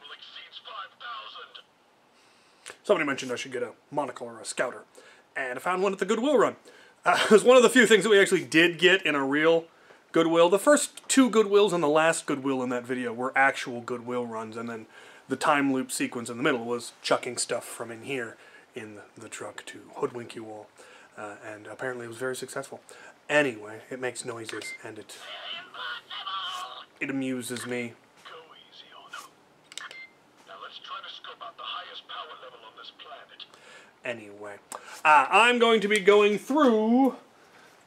level exceeds 5,000. Somebody mentioned I should get a monocle or a scouter, and I found one at the Goodwill run. Uh, it was one of the few things that we actually did get in a real Goodwill. The first two Goodwills and the last Goodwill in that video were actual Goodwill runs, and then the time loop sequence in the middle was chucking stuff from in here in the truck to hoodwink you all. Uh, and apparently it was very successful. Anyway, it makes noises, and it, it amuses me. Go easy on him. Now let's try to scope out the highest power level on this planet. Anyway, uh, I'm going to be going through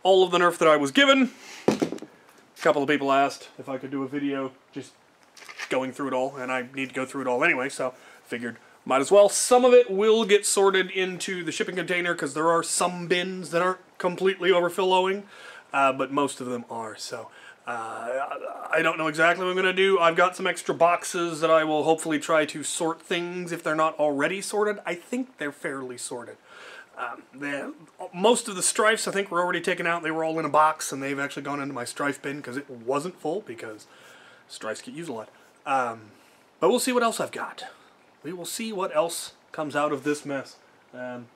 all of the nerf that I was given. A couple of people asked if I could do a video just going through it all, and I need to go through it all anyway, so figured might as well. Some of it will get sorted into the shipping container because there are some bins that aren't completely overflowing, uh, but most of them are, so uh, I don't know exactly what I'm going to do. I've got some extra boxes that I will hopefully try to sort things if they're not already sorted. I think they're fairly sorted. Um, the, most of the strifes I think were already taken out. They were all in a box and they've actually gone into my strife bin because it wasn't full because strifes get used a lot. Um, but we'll see what else I've got. We will see what else comes out of this mess. Um,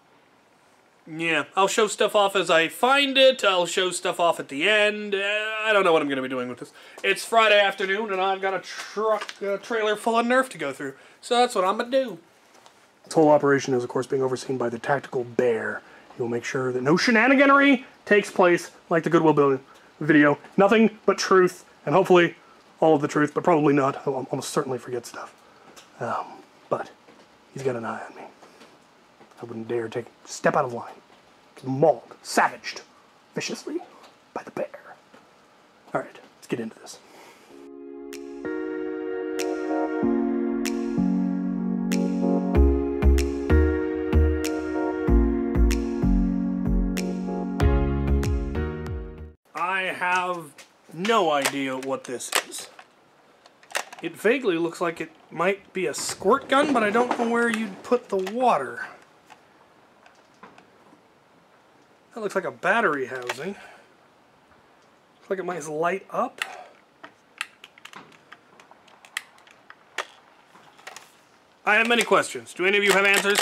yeah, I'll show stuff off as I find it. I'll show stuff off at the end. Uh, I don't know what I'm going to be doing with this. It's Friday afternoon, and I've got a truck uh, trailer full of Nerf to go through. So that's what I'm going to do. This whole operation is, of course, being overseen by the Tactical Bear. He will make sure that no shenaniganery takes place like the Goodwill building video. Nothing but truth, and hopefully all of the truth, but probably not. I'll almost certainly forget stuff. Um, but he's got an eye on me. I wouldn't dare take step out of line. Mauled, savaged, viciously by the bear. All right, let's get into this. I have no idea what this is. It vaguely looks like it might be a squirt gun, but I don't know where you'd put the water. That looks like a battery housing. Looks like it might light up. I have many questions. Do any of you have answers?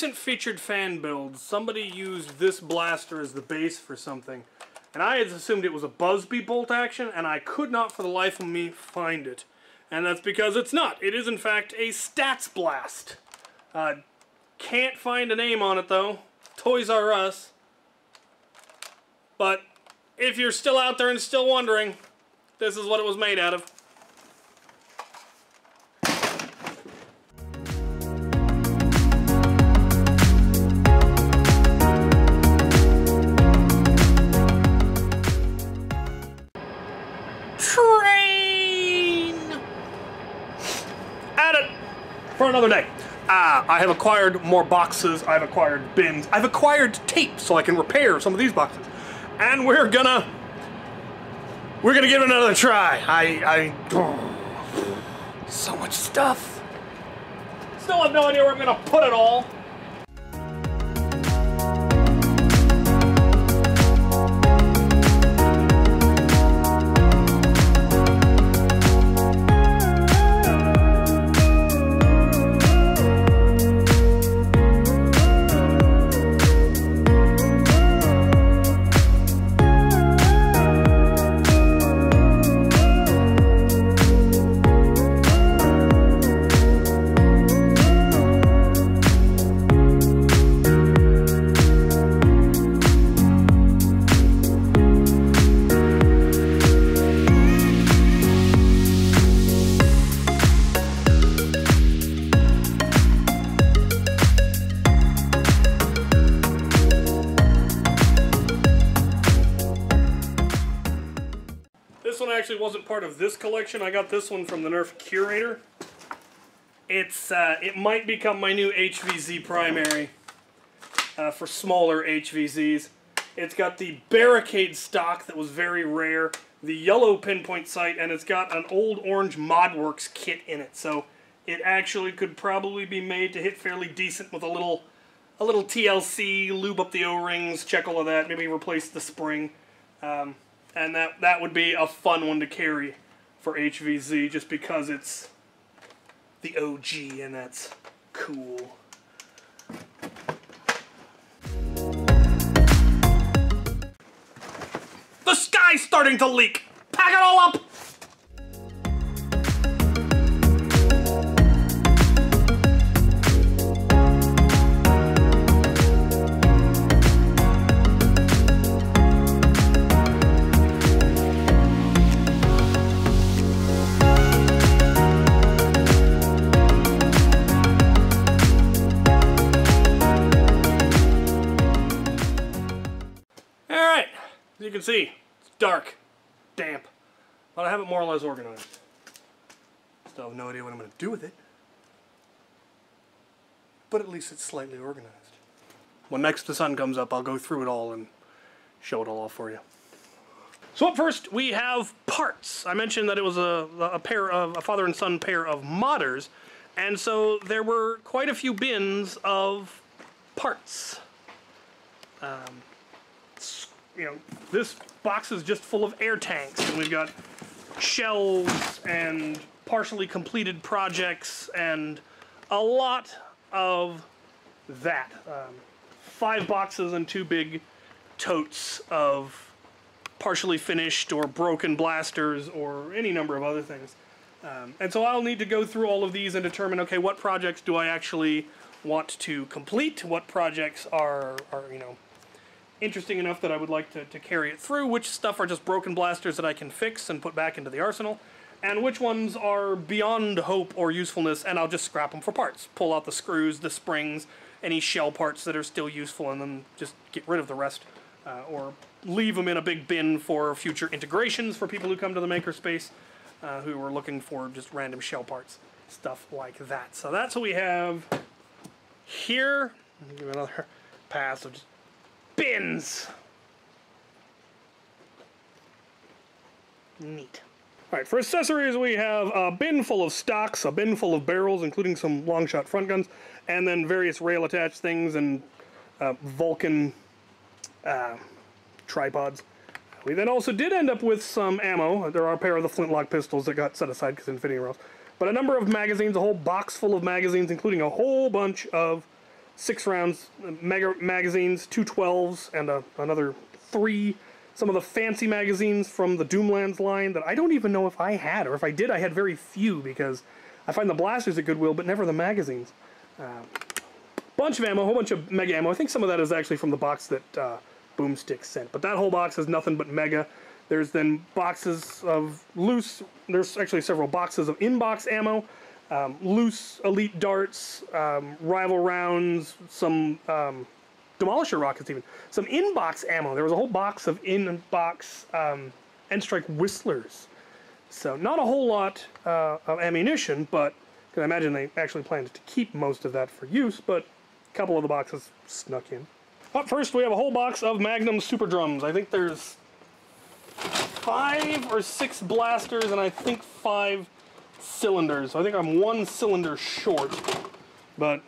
Recent featured fan build, somebody used this blaster as the base for something. And I had assumed it was a Buzz Bee bolt action, and I could not for the life of me find it. And that's because it's not. It is, in fact, a Stats Blast. Uh, can't find a name on it, though. Toys R Us. But if you're still out there and still wondering, this is what it was made out of. Another day. Uh, I have acquired more boxes. I've acquired bins. I've acquired tape so I can repair some of these boxes. And we're gonna we're gonna give it another try. I I so much stuff. Still have no idea where I'm gonna put it all. Part of this collection. I got this one from the Nerf Curator. It's uh, it might become my new HVZ primary uh, for smaller HVZs. It's got the barricade stock that was very rare, the yellow pinpoint sight, and it's got an old orange ModWorks kit in it. So it actually could probably be made to hit fairly decent with a little a little TLC, lube up the O-rings, check all of that, maybe replace the spring. Um, and that, that would be a fun one to carry for HVZ just because it's the OG and that's cool. The sky's starting to leak! Pack it all up! As you can see, it's dark, damp, but I have it more or less organized. Still have no idea what I'm going to do with it, but at least it's slightly organized. When next the sun comes up, I'll go through it all and show it all off for you. So up first, we have parts. I mentioned that it was a, a pair of a father and son pair of modders, and so there were quite a few bins of parts. Um, you know, this box is just full of air tanks, and we've got shells and partially completed projects and a lot of that. Um, five boxes and two big totes of partially finished or broken blasters or any number of other things. Um, and so I'll need to go through all of these and determine, okay, what projects do I actually want to complete? What projects are, are you know, interesting enough that I would like to, to carry it through, which stuff are just broken blasters that I can fix and put back into the arsenal, and which ones are beyond hope or usefulness, and I'll just scrap them for parts. Pull out the screws, the springs, any shell parts that are still useful, and then just get rid of the rest, uh, or leave them in a big bin for future integrations for people who come to the makerspace uh, who are looking for just random shell parts, stuff like that. So that's what we have here. Give another pass of just bins. Neat. All right, for accessories, we have a bin full of stocks, a bin full of barrels, including some long shot front guns, and then various rail attached things and uh, Vulcan uh, tripods. We then also did end up with some ammo. There are a pair of the flintlock pistols that got set aside because Infinity Rails. But a number of magazines, a whole box full of magazines, including a whole bunch of six rounds mega magazines, two 12s, and a, another three. Some of the fancy magazines from the Doomlands line that I don't even know if I had, or if I did, I had very few because I find the blasters at Goodwill, but never the magazines. Uh, bunch of ammo, a whole bunch of mega ammo. I think some of that is actually from the box that uh, Boomstick sent, but that whole box has nothing but mega. There's then boxes of loose, there's actually several boxes of in-box ammo, um, loose elite darts, um, rival rounds, some um, demolisher rockets even, some in-box ammo. There was a whole box of in-box um, N-Strike whistlers. So not a whole lot uh, of ammunition, but I imagine they actually planned to keep most of that for use, but a couple of the boxes snuck in. Up first, we have a whole box of Magnum Super Drums. I think there's five or six blasters, and I think five cylinders. I think I'm one cylinder short, but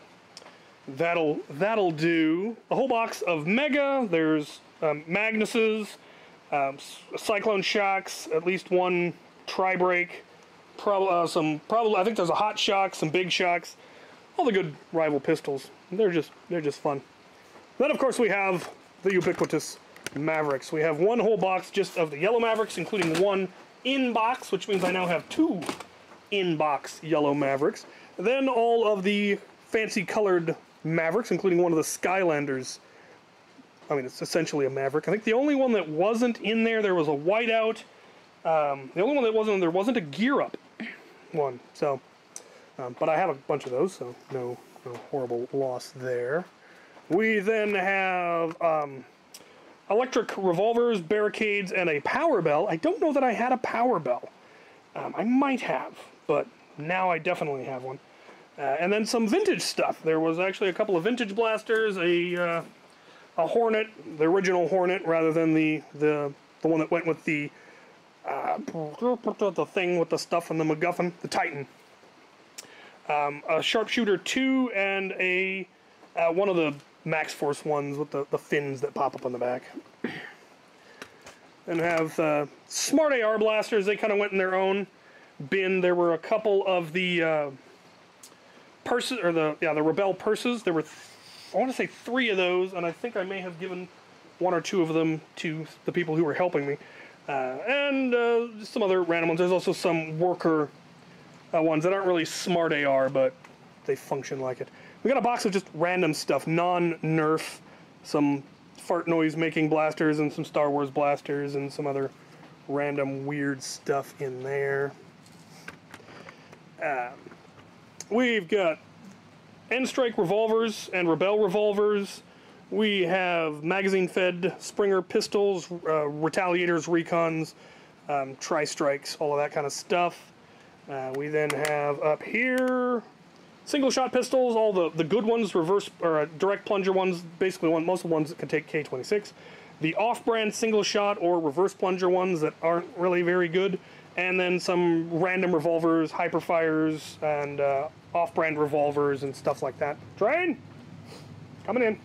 that'll that'll do. A whole box of Mega. There's um, Magnuses, um, Cyclone Shocks, at least one Tri-Break, prob uh, some probably I think there's a Hot Shock, some Big Shocks, all the good rival pistols. They're just they're just fun. Then of course we have the ubiquitous Mavericks. We have one whole box just of the yellow Mavericks, including one in box, which means I now have two in-box yellow Mavericks. Then all of the fancy colored Mavericks, including one of the Skylanders. I mean, it's essentially a Maverick. I think the only one that wasn't in there, there was a whiteout. Um, the only one that wasn't there wasn't a gear up one. So, um, but I have a bunch of those, so no, no horrible loss there. We then have um, electric revolvers, barricades, and a power bell. I don't know that I had a power bell. Um, I might have, but now I definitely have one. Uh, and then some vintage stuff. There was actually a couple of vintage blasters, a uh, a Hornet, the original Hornet, rather than the the the one that went with the uh, the thing with the stuff and the MacGuffin, the Titan. Um, a Sharpshooter 2 and a uh, one of the Max Force ones with the, the fins that pop up on the back. and have uh, Smart AR blasters. They kind of went in their own bin. There were a couple of the uh, purses, or the yeah, the Rebelle purses. There were, I want to say three of those, and I think I may have given one or two of them to the people who were helping me. Uh, and uh, some other random ones. There's also some worker uh, ones that aren't really smart AR, but they function like it. We got a box of just random stuff, non-nerf, some fart noise making blasters and some Star Wars blasters and some other random weird stuff in there. Um, we've got N-Strike revolvers and Rebelle revolvers. We have magazine-fed Springer pistols, uh, retaliators, recons, um, tri-strikes, all of that kind of stuff. Uh, we then have up here single shot pistols, all the, the good ones, reverse or uh, direct plunger ones, basically one, most of the ones that can take K26. The off brand single shot or reverse plunger ones that aren't really very good. And then some random revolvers, hyperfires, and uh, off brand revolvers and stuff like that. Train! Coming in.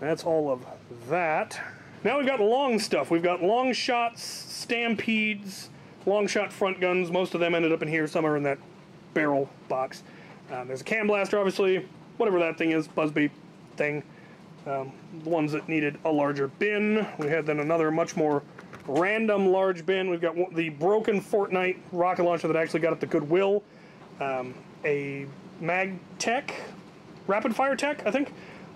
That's all of that. Now we've got long stuff. We've got long shots, stampedes, long shot front guns. Most of them ended up in here. Some are in that barrel box. Um, there's a cam blaster, obviously, whatever that thing is, Buzzbee thing. Um, the ones that needed a larger bin. We had then another much more random large bin. We've got the broken Fortnite rocket launcher that I actually got at the Goodwill. Um, a MagTech, Rapid Fire Tech, I think.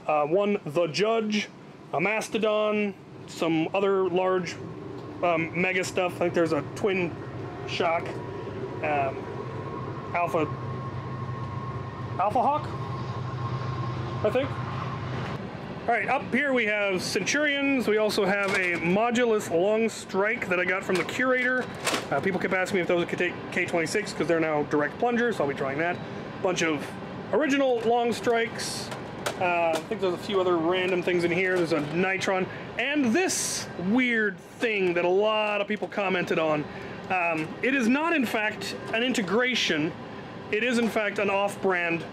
Uh, one The Judge, a Mastodon, some other large um, mega stuff. I think there's a Twin Shock. Um, Alpha Alpha Hawk, I think. All right, up here we have Centurions. We also have a modulus long strike that I got from the curator. Uh, people kept asking me if those could take K26 because they're now direct plungers, so I'll be trying that. Bunch of original long strikes. Uh, I think there's a few other random things in here. There's a Nitron. And this weird thing that a lot of people commented on. Um, it is not, in fact, an integration. It is, in fact, an off-brand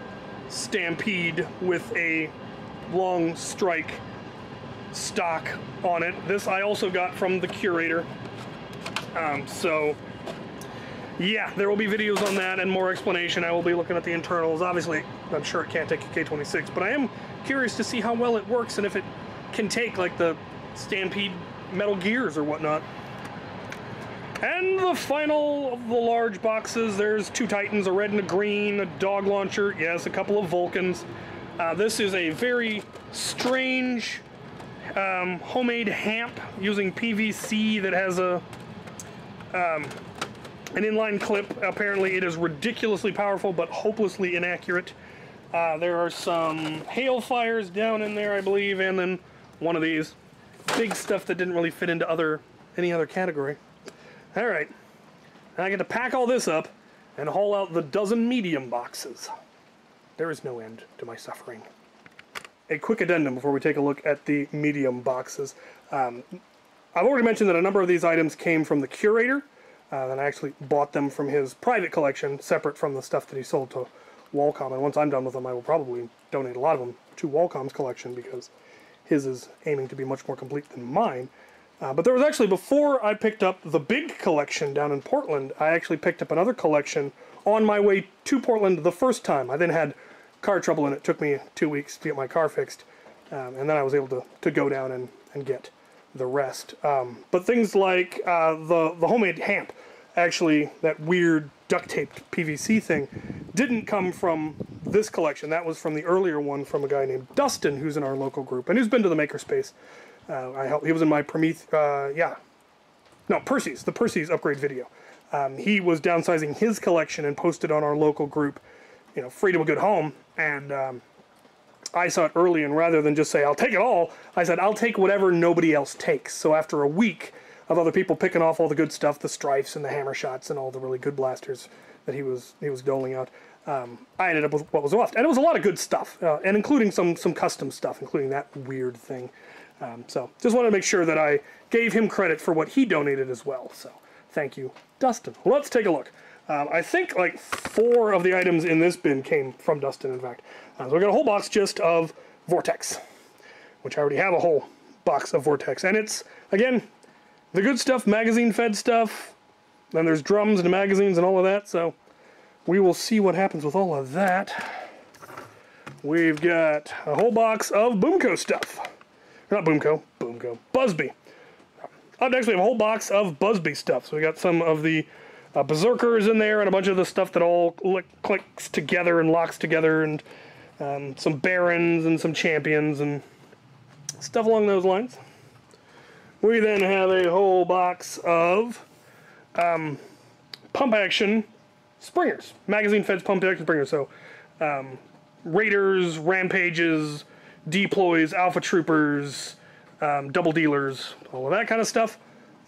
Stampede with a long strike stock on it. This I also got from the curator. Um, so, yeah, there will be videos on that and more explanation. I will be looking at the internals. Obviously, I'm sure it can't take a K26, but I am curious to see how well it works and if it can take, like, the Stampede Metal Gears or whatnot. And the final of the large boxes, there's two Titans, a red and a green, a dog launcher, yes, a couple of Vulcans. Uh, this is a very strange um, homemade hamp using PVC that has a um, an inline clip. Apparently it is ridiculously powerful but hopelessly inaccurate. Uh, there are some hail fires down in there, I believe, and then one of these. Big stuff that didn't really fit into other any other category. All right. Now I get to pack all this up and haul out the dozen medium boxes. There is no end to my suffering. A quick addendum before we take a look at the medium boxes. Um, I've already mentioned that a number of these items came from the curator. Uh, and I actually bought them from his private collection, separate from the stuff that he sold to Wallcom. And once I'm done with them, I will probably donate a lot of them to Wallcom's collection because his is aiming to be much more complete than mine. Uh, but there was actually, before I picked up the big collection down in Portland, I actually picked up another collection on my way to Portland the first time. I then had car trouble and it took me two weeks to get my car fixed. Um, and then I was able to, to go down and, and get the rest. Um, but things like uh, the, the homemade hamp, actually, that weird duct taped PVC thing, didn't come from this collection. That was from the earlier one from a guy named Dustin, who's in our local group and who's been to the Makerspace. Uh, I helped, he was in my Prometheus, uh, yeah, no, Percy's, the Percy's upgrade video. Um, he was downsizing his collection and posted on our local group, you know, Freedom of a Good Home, and um, I saw it early, and rather than just say, I'll take it all, I said, I'll take whatever nobody else takes. So after a week of other people picking off all the good stuff, the strifes and the hammer shots and all the really good blasters that he was he was doling out, um, I ended up with what was left. And it was a lot of good stuff, uh, and including some, some custom stuff, including that weird thing. Um, so just wanted to make sure that I gave him credit for what he donated as well. So thank you, Dustin. Let's take a look. Um, I think like four of the items in this bin came from Dustin, in fact. Uh, so we got a whole box just of Vortex, which I already have a whole box of Vortex. And it's, again, the good stuff, magazine fed stuff. Then there's drums and magazines and all of that. So we will see what happens with all of that. We've got a whole box of Boomco stuff. Not Boomco, Boomco, Buzz Bee. Up next, we have a whole box of Buzz Bee stuff. So we got some of the uh, Berserkers in there and a bunch of the stuff that all clicks together and locks together and um, some Barons and some Champions and stuff along those lines. We then have a whole box of um, pump action springers, magazine feds pump action springers. So um, Raiders, Rampages, deploys, Alpha Troopers, um, double dealers, all of that kind of stuff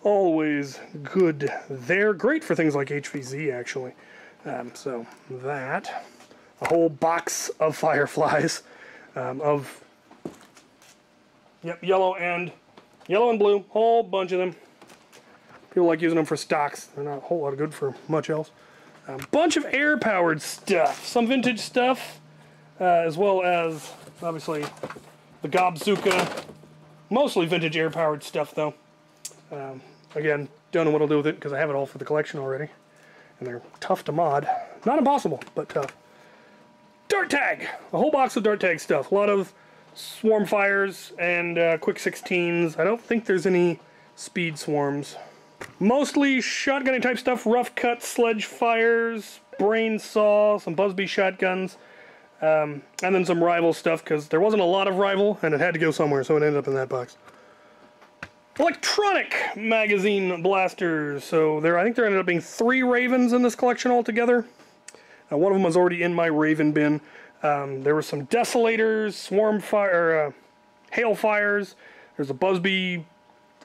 always good. They're great for things like HVZ, actually. Um, so that, a whole box of fireflies, um, of yep, yellow and yellow and blue, whole bunch of them. People like using them for stocks. They're not a whole lot of good for much else. A bunch of air-powered stuff, some vintage stuff, uh, as well as obviously the Gobzooka. Mostly vintage air-powered stuff, though. Um, Again, don't know what I'll do with it because I have it all for the collection already. And they're tough to mod. Not impossible, but tough. Dart Tag! A whole box of Dart Tag stuff. A lot of Swarm Fires and uh, Quick 16s. I don't think there's any Speed Swarms. Mostly shotgunning type stuff. Rough Cut Sledge Fires, Brain Saw, some Buzz Bee shotguns. Um, and then some Rival stuff because there wasn't a lot of Rival and it had to go somewhere so it ended up in that box electronic magazine blasters. So there, I think there ended up being three Ravens in this collection altogether. Uh, one of them was already in my Raven bin. Um, there were some Desolators, Swarm Fire, uh, Hail Fires. There's a Buzz Bee,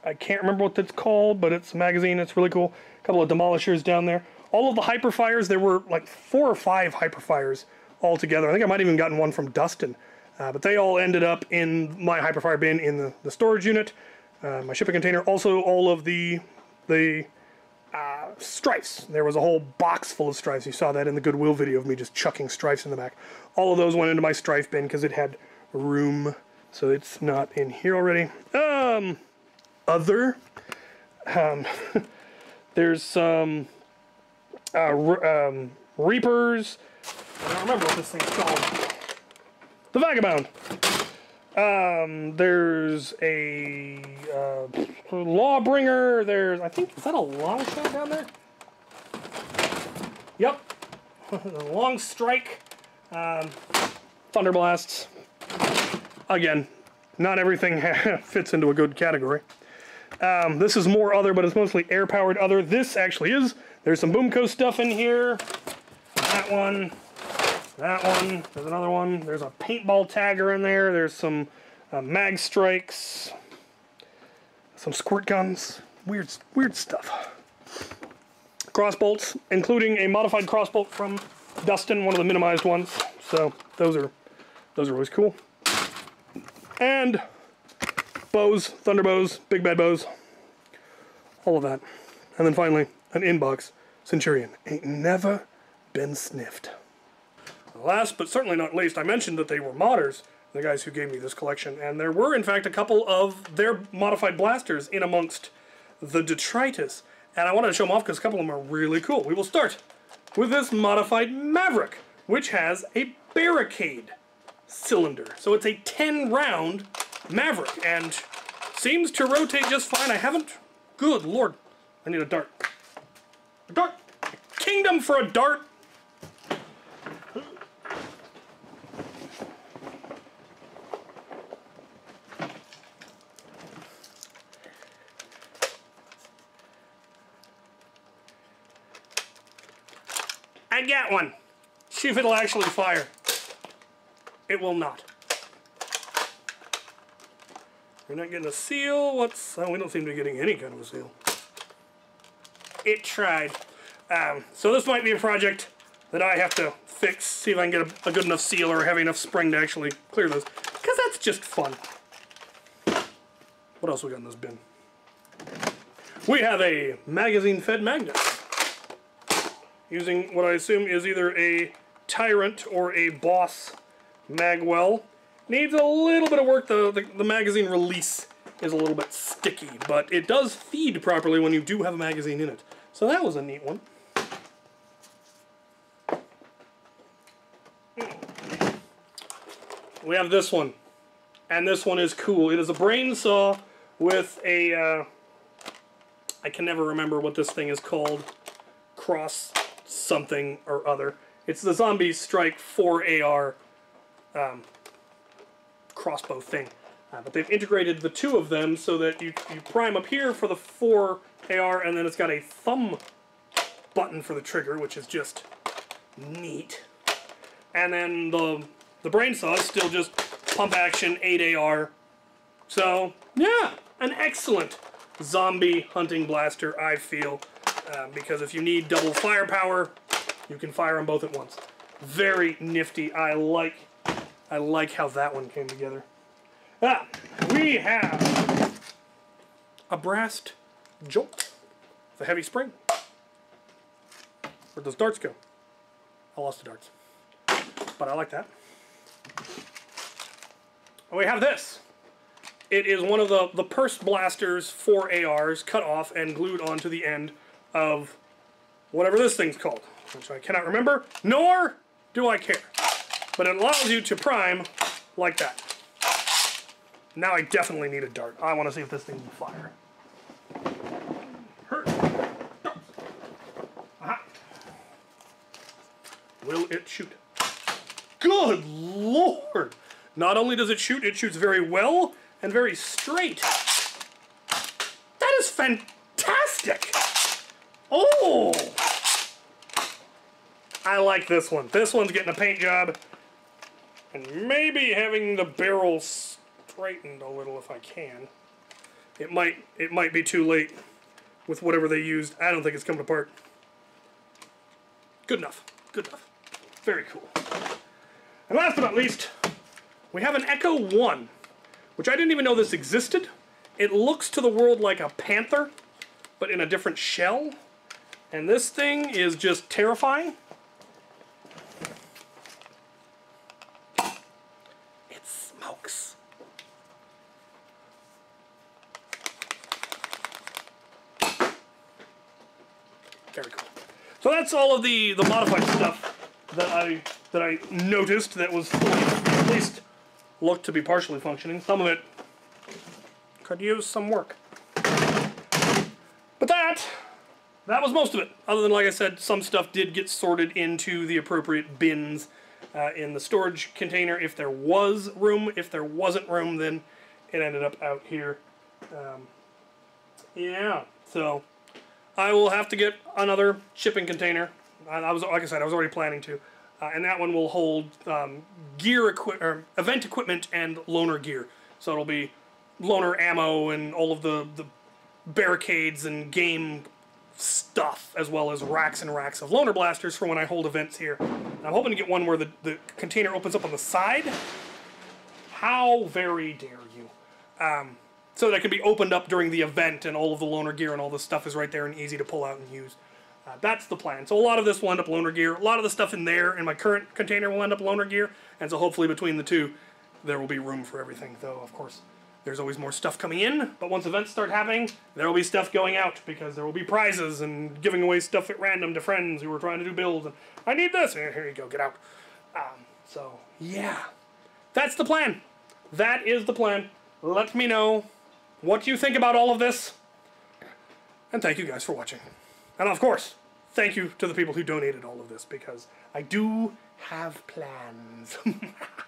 I can't remember what that's called, but it's a magazine. It's really cool. A couple of Demolishers down there. All of the Hyperfires, there were like four or five Hyperfires all together. I think I might have even gotten one from Dustin. Uh, but they all ended up in my Hyperfire bin in the, the storage unit. Uh, my shipping container, also all of the the uh, strifes. There was a whole box full of strifes. You saw that in the Goodwill video of me just chucking strifes in the back. All of those went into my strife bin because it had room, so it's not in here already. Um, other, um, there's some uh, um, Reapers. I don't remember what this thing's called. The Vagabond. Um, there's a uh, Lawbringer. There's, I think, is that a long shot down there? Yep. long strike. Um, Thunderblasts. Again, not everything fits into a good category. Um, this is more other, but it's mostly air-powered other. This actually is. There's some Boomco stuff in here. That one. That one. There's another one. There's a paintball tagger in there. There's some uh, mag strikes. Some squirt guns. Weird, weird stuff. Crossbolts, including a modified crossbolt from Dustin, one of the minimized ones. So those are those are always cool. And bows, thunder bows, big bad bows, all of that. And then finally, an inbox Centurion. Ain't never been sniffed. Last but certainly not least, I mentioned that they were modders, the guys who gave me this collection, and there were in fact a couple of their modified blasters in amongst the detritus. And I wanted to show them off because a couple of them are really cool. We will start with this modified Maverick, which has a barricade cylinder. So it's a 10 round Maverick and seems to rotate just fine. I haven't, good lord, I need a dart. A dart! Kingdom for a dart! One. See if it'll actually fire. It will not. We're not getting a seal. What's... Oh, we don't seem to be getting any kind of a seal. It tried. Um, so this might be a project that I have to fix, see if I can get a, a good enough seal or heavy enough spring to actually clear those. Because that's just fun. What else we got in this bin? We have a magazine-fed magnet. Using what I assume is either a Tyrant or a Boss Magwell. Needs a little bit of work. The, the, the magazine release is a little bit sticky, but it does feed properly when you do have a magazine in it. So that was a neat one. We have this one. And this one is cool. It is a brain saw with a, uh, I can never remember what this thing is called. Cross something or other. It's the Zombie Strike 4AR um, crossbow thing. Uh, but they've integrated the two of them so that you, you prime up here for the 4AR and then it's got a thumb button for the trigger, which is just neat. And then the, the brain saw is still just pump action 8AR. So, yeah, an excellent zombie hunting blaster, I feel. Uh, because if you need double firepower, you can fire them both at once. Very nifty. I like I like how that one came together. Ah, we have a brass jolt. The heavy spring. Where'd those darts go? I lost the darts. But I like that. And we have this. It is one of the, the purse blasters for ARs cut off and glued onto the end of whatever this thing's called, which I cannot remember, nor do I care. But it allows you to prime like that. Now I definitely need a dart. I want to see if this thing will fire. Hurt. Aha. Will it shoot? Good lord! Not only does it shoot, it shoots very well and very straight. That is fantastic! Oh! I like this one. This one's getting a paint job. And maybe having the barrel straightened a little if I can. It might it might be too late with whatever they used. I don't think it's coming apart. Good enough. Good enough. Very cool. And last but not least, we have an Echo 1, which I didn't even know this existed. It looks to the world like a panther, but in a different shell. And this thing is just terrifying. It smokes. Very cool. So that's all of the, the modified stuff that I that I noticed that was at least looked to be partially functioning. Some of it could use some work. But that that was most of it. Other than, like I said, some stuff did get sorted into the appropriate bins uh, in the storage container if there was room. If there wasn't room, then it ended up out here. Um, yeah, so I will have to get another shipping container. I, I was, like I said, I was already planning to. Uh, and that one will hold um, gear equi event equipment and loner gear. So it'll be loner ammo and all of the, the barricades and game stuff, as well as racks and racks of loner blasters for when I hold events here. And I'm hoping to get one where the, the container opens up on the side. How very dare you. Um, so that can be opened up during the event and all of the loner gear and all the stuff is right there and easy to pull out and use. Uh, that's the plan. So a lot of this will end up loner gear. A lot of the stuff in there in my current container will end up loner gear. And so hopefully between the two, there will be room for everything. Though, of course, there's always more stuff coming in. But once events start happening, there will be stuff going out because there will be prizes and giving away stuff at random to friends who are trying to do builds. And I need this. And here you go. Get out. Um, so, yeah. That's the plan. That is the plan. Let me know what you think about all of this. And thank you guys for watching. And of course, thank you to the people who donated all of this because I do have plans.